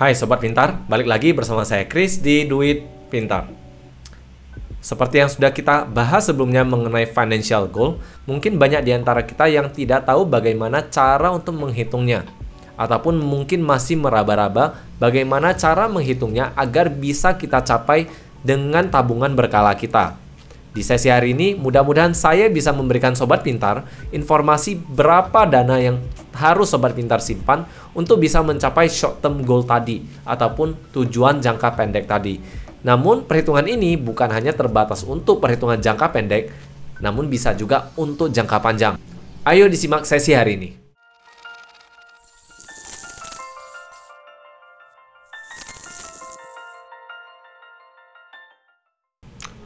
Hai Sobat Pintar, balik lagi bersama saya Chris di Duit Pintar. Seperti yang sudah kita bahas sebelumnya mengenai financial goal, mungkin banyak di antara kita yang tidak tahu bagaimana cara untuk menghitungnya. Ataupun mungkin masih meraba-raba bagaimana cara menghitungnya agar bisa kita capai dengan tabungan berkala kita. Di sesi hari ini, mudah-mudahan saya bisa memberikan Sobat Pintar informasi berapa dana yang harus Sobat Pintar simpan untuk bisa mencapai short term goal tadi ataupun tujuan jangka pendek tadi. Namun perhitungan ini bukan hanya terbatas untuk perhitungan jangka pendek, namun bisa juga untuk jangka panjang. Ayo disimak sesi hari ini.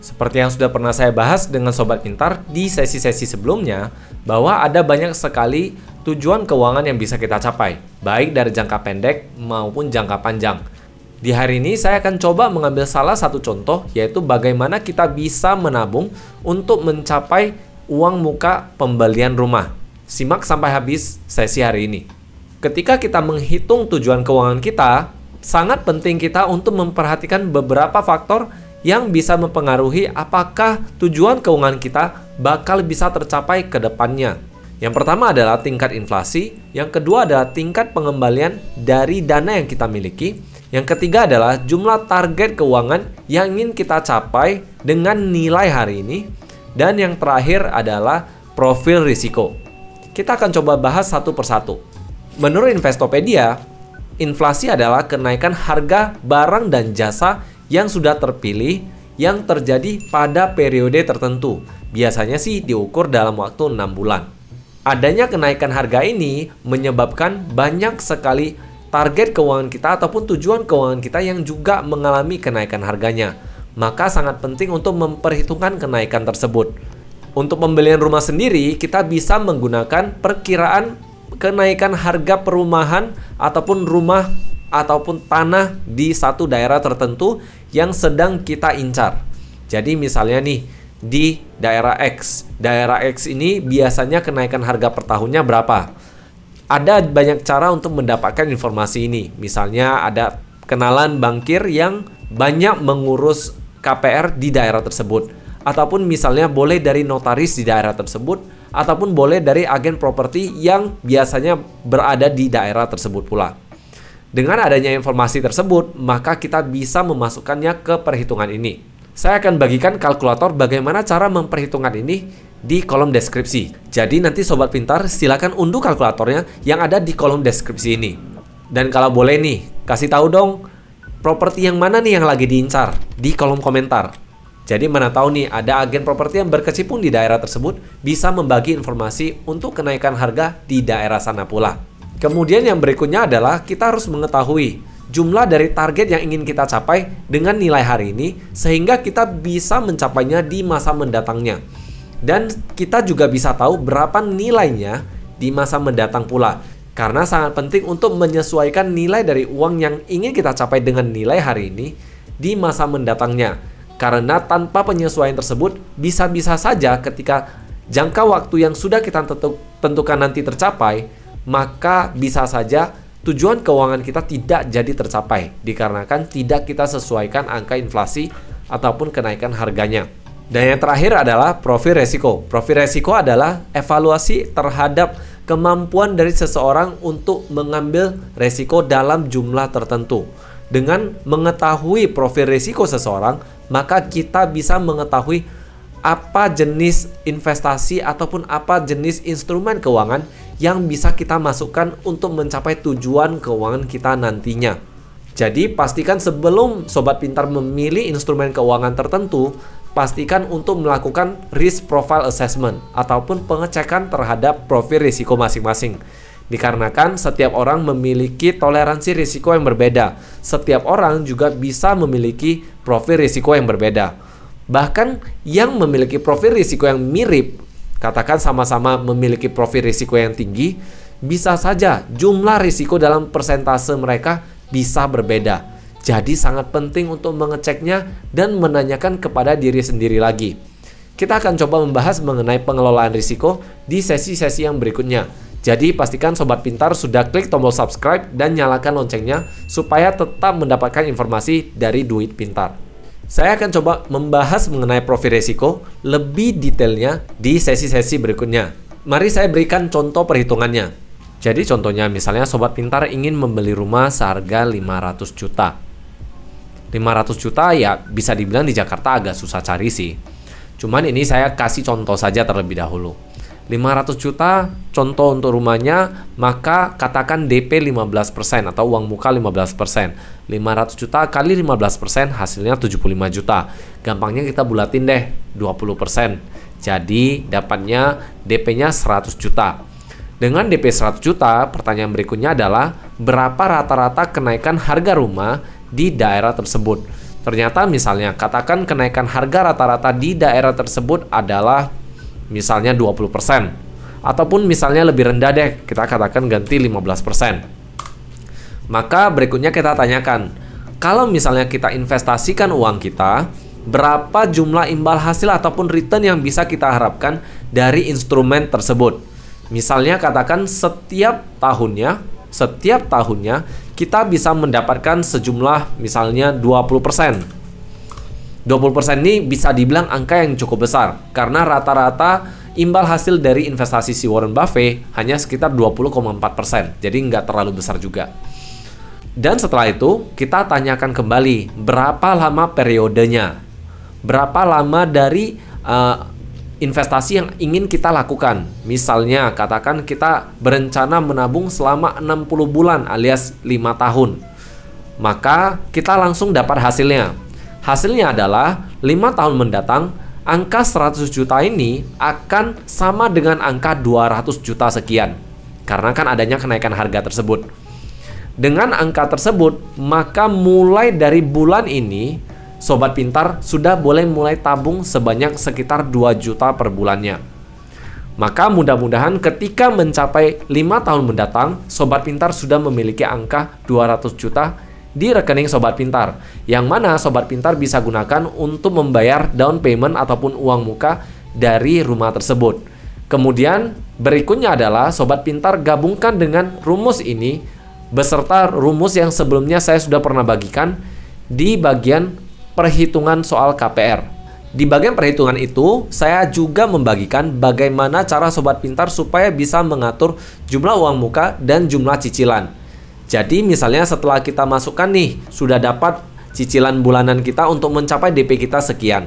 Seperti yang sudah pernah saya bahas dengan Sobat Pintar di sesi-sesi sebelumnya, bahwa ada banyak sekali tujuan keuangan yang bisa kita capai, baik dari jangka pendek maupun jangka panjang. Di hari ini saya akan coba mengambil salah satu contoh yaitu bagaimana kita bisa menabung untuk mencapai uang muka pembelian rumah. Simak sampai habis sesi hari ini. Ketika kita menghitung tujuan keuangan kita, sangat penting kita untuk memperhatikan beberapa faktor yang bisa mempengaruhi apakah tujuan keuangan kita bakal bisa tercapai ke depannya. Yang pertama adalah tingkat inflasi, yang kedua adalah tingkat pengembalian dari dana yang kita miliki, yang ketiga adalah jumlah target keuangan yang ingin kita capai dengan nilai hari ini, dan yang terakhir adalah profil risiko. Kita akan coba bahas satu persatu. Menurut Investopedia, inflasi adalah kenaikan harga barang dan jasa yang sudah terpilih yang terjadi pada periode tertentu. Biasanya sih diukur dalam waktu 6 bulan. Adanya kenaikan harga ini menyebabkan banyak sekali target keuangan kita ataupun tujuan keuangan kita yang juga mengalami kenaikan harganya. Maka sangat penting untuk memperhitungkan kenaikan tersebut. Untuk pembelian rumah sendiri, kita bisa menggunakan perkiraan kenaikan harga perumahan ataupun rumah ataupun tanah di satu daerah tertentu yang sedang kita incar. Jadi misalnya nih di daerah X. Daerah X ini biasanya kenaikan harga per tahunnya berapa? Ada banyak cara untuk mendapatkan informasi ini. Misalnya ada kenalan bankir yang banyak mengurus KPR di daerah tersebut. Ataupun misalnya boleh dari notaris di daerah tersebut. Ataupun boleh dari agen properti yang biasanya berada di daerah tersebut pula. Dengan adanya informasi tersebut, maka kita bisa memasukkannya ke perhitungan ini. Saya akan bagikan kalkulator bagaimana cara memperhitungkan ini di kolom deskripsi. Jadi nanti sobat pintar silakan unduh kalkulatornya yang ada di kolom deskripsi ini. Dan kalau boleh nih, kasih tahu dong properti yang mana nih yang lagi diincar di kolom komentar. Jadi mana tahu nih ada agen properti yang berkecimpung di daerah tersebut bisa membagi informasi untuk kenaikan harga di daerah sana pula. Kemudian yang berikutnya adalah kita harus mengetahui jumlah dari target yang ingin kita capai dengan nilai hari ini sehingga kita bisa mencapainya di masa mendatangnya. Dan kita juga bisa tahu berapa nilainya di masa mendatang pula. Karena sangat penting untuk menyesuaikan nilai dari uang yang ingin kita capai dengan nilai hari ini di masa mendatangnya. Karena tanpa penyesuaian tersebut bisa-bisa saja ketika jangka waktu yang sudah kita tentukan nanti tercapai, maka bisa saja tujuan keuangan kita tidak jadi tercapai dikarenakan tidak kita sesuaikan angka inflasi ataupun kenaikan harganya. Dan yang terakhir adalah profil resiko. Profil resiko adalah evaluasi terhadap kemampuan dari seseorang untuk mengambil resiko dalam jumlah tertentu. Dengan mengetahui profil resiko seseorang, maka kita bisa mengetahui apa jenis investasi ataupun apa jenis instrumen keuangan yang bisa kita masukkan untuk mencapai tujuan keuangan kita nantinya. Jadi pastikan sebelum sobat pintar memilih instrumen keuangan tertentu, pastikan untuk melakukan risk profile assessment ataupun pengecekan terhadap profil risiko masing-masing. Dikarenakan setiap orang memiliki toleransi risiko yang berbeda. Setiap orang juga bisa memiliki profil risiko yang berbeda. Bahkan yang memiliki profil risiko yang mirip katakan sama-sama memiliki profil risiko yang tinggi, bisa saja jumlah risiko dalam persentase mereka bisa berbeda. Jadi sangat penting untuk mengeceknya dan menanyakan kepada diri sendiri lagi. Kita akan coba membahas mengenai pengelolaan risiko di sesi-sesi yang berikutnya. Jadi pastikan Sobat Pintar sudah klik tombol subscribe dan nyalakan loncengnya supaya tetap mendapatkan informasi dari Duit Pintar. Saya akan coba membahas mengenai profil resiko lebih detailnya di sesi-sesi berikutnya. Mari saya berikan contoh perhitungannya. Jadi contohnya misalnya Sobat Pintar ingin membeli rumah seharga 500 juta. 500 juta ya bisa dibilang di Jakarta agak susah cari sih. Cuman ini saya kasih contoh saja terlebih dahulu. 500 juta contoh untuk rumahnya maka katakan DP 15% atau uang muka 15% 500 juta kali 15% hasilnya 75 juta. Gampangnya kita bulatin deh 20% jadi dapatnya DP nya 100 juta. Dengan DP 100 juta pertanyaan berikutnya adalah berapa rata-rata kenaikan harga rumah di daerah tersebut? Ternyata misalnya katakan kenaikan harga rata-rata di daerah tersebut adalah misalnya 20%. Ataupun misalnya lebih rendah deh, kita katakan ganti 15%. Maka berikutnya kita tanyakan, kalau misalnya kita investasikan uang kita, berapa jumlah imbal hasil ataupun return yang bisa kita harapkan dari instrumen tersebut? Misalnya katakan setiap tahunnya, setiap tahunnya kita bisa mendapatkan sejumlah misalnya 20%. 20% ini bisa dibilang angka yang cukup besar karena rata-rata imbal hasil dari investasi si Warren Buffett hanya sekitar 20,4%. Jadi nggak terlalu besar juga. Dan setelah itu, kita tanyakan kembali berapa lama periodenya. Berapa lama dari uh, investasi yang ingin kita lakukan. Misalnya, katakan kita berencana menabung selama 60 bulan alias 5 tahun. Maka kita langsung dapat hasilnya Hasilnya adalah 5 tahun mendatang angka 100 juta ini akan sama dengan angka 200 juta sekian. Karena kan adanya kenaikan harga tersebut. Dengan angka tersebut, maka mulai dari bulan ini sobat pintar sudah boleh mulai tabung sebanyak sekitar 2 juta per bulannya. Maka mudah-mudahan ketika mencapai 5 tahun mendatang, sobat pintar sudah memiliki angka 200 juta di rekening Sobat Pintar, yang mana Sobat Pintar bisa gunakan untuk membayar down payment ataupun uang muka dari rumah tersebut. Kemudian berikutnya adalah Sobat Pintar gabungkan dengan rumus ini beserta rumus yang sebelumnya saya sudah pernah bagikan di bagian perhitungan soal KPR. Di bagian perhitungan itu, saya juga membagikan bagaimana cara Sobat Pintar supaya bisa mengatur jumlah uang muka dan jumlah cicilan. Jadi misalnya setelah kita masukkan nih, sudah dapat cicilan bulanan kita untuk mencapai DP kita sekian.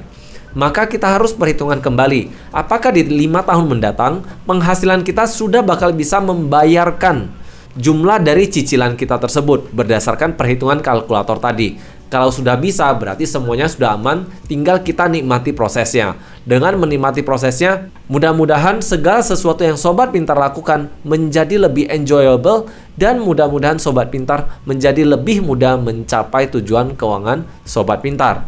Maka kita harus perhitungan kembali, apakah di lima tahun mendatang penghasilan kita sudah bakal bisa membayarkan jumlah dari cicilan kita tersebut berdasarkan perhitungan kalkulator tadi. Kalau sudah bisa, berarti semuanya sudah aman, tinggal kita nikmati prosesnya. Dengan menikmati prosesnya, mudah-mudahan segala sesuatu yang sobat pintar lakukan menjadi lebih enjoyable dan mudah-mudahan sobat pintar menjadi lebih mudah mencapai tujuan keuangan sobat pintar.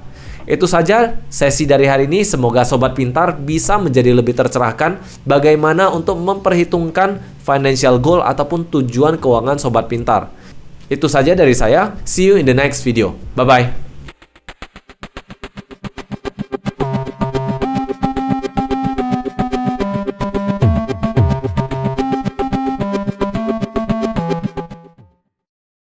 Itu saja sesi dari hari ini. Semoga sobat pintar bisa menjadi lebih tercerahkan bagaimana untuk memperhitungkan financial goal ataupun tujuan keuangan sobat pintar. Itu saja dari saya. See you in the next video. Bye-bye.